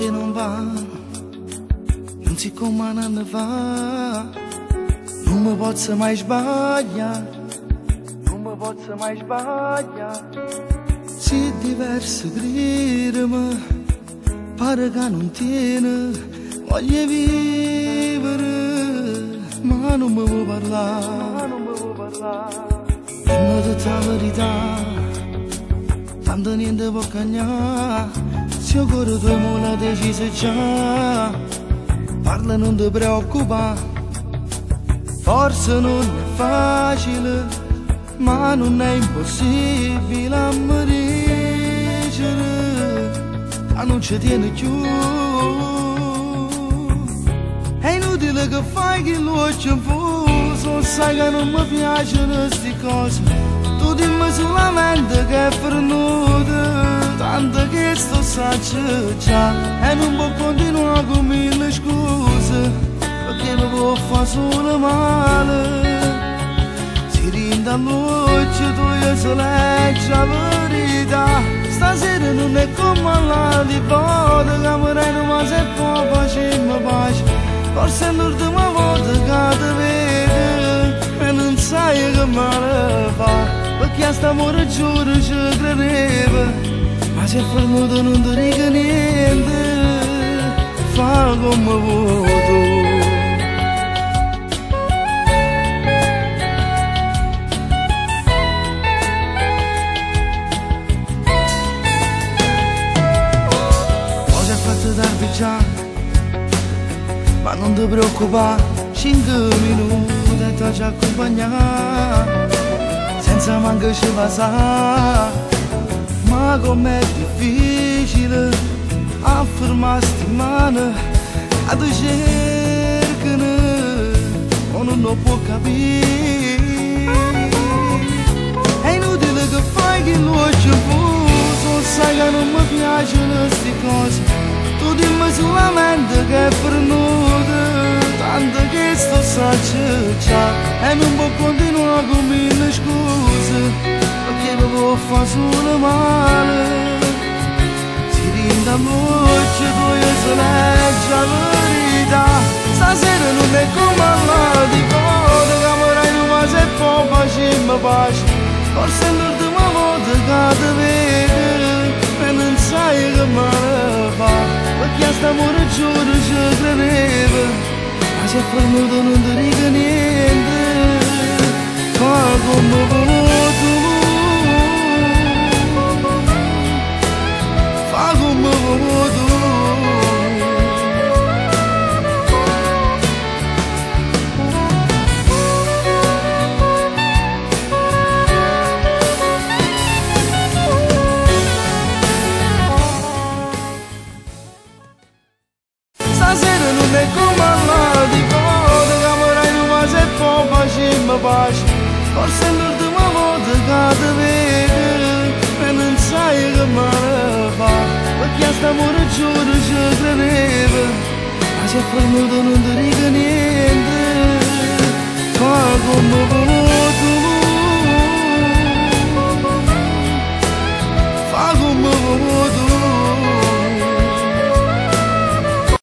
que não vá Não sei como a vá Numa bota mais baia. Numa bota mais baia. Se tiver segredo Para cá não ter Olha viver Mano, me vou barlar Mano, me vou barlar Uma é de tal Tanto niente può cagnare Se io corro tu mo la decisa già. Parla non ti preoccupa. Forse non è facile Ma non è impossibile a morire Ma non ci tiene più È inutile che fai che lo confuso. Sai che non mi piacciono queste cose. Tu dimmi solamente che è venuta Che sto saggio già E non può continuare con mille scuse Perché mi può fare solo male Si rinda luce tu io se legge la verità Stasera non è come la di volta vorrei ma se può facciamo pace Forse l'ultima volta che ti vedo E non sai che male fa Perché a sta amore giuro ci credeva Pace frămâdă în îndurigă niendă Fago mă vodu Pode față dar vicea Ma non te preoccupa Cinque minuti ti ho già accompagnato Senza manco ci passare Ma com'è difficile Affermarsi mano A tu cercano O non lo può capire È inutile che fai che lo confuso Sai che non mi piacciono queste cose Tu dimmi solamente che è venuta Tanto che sto già E non può continuare con mille scuse Perché mi può fare solo male Si rinda luce tu io se legge verità Stasera non è come la di volta Che vorrei ma se può facciamo pace Forse è l'ultima volta che ti vedo E non sai che male fa Perché a st'amore giuro ci credeva c'è fremuto non ti dica niente ma come voluto fa come voluto Stasera non è Forse ndërdu më vodë gati vedën Me në qaj gëmarë pa Dhe pjasta më rëqurë që A që frëmër do në ndërigë një